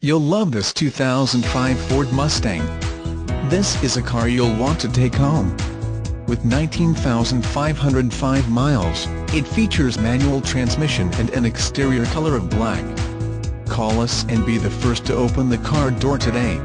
You'll love this 2005 Ford Mustang. This is a car you'll want to take home. With 19,505 miles, it features manual transmission and an exterior color of black. Call us and be the first to open the car door today.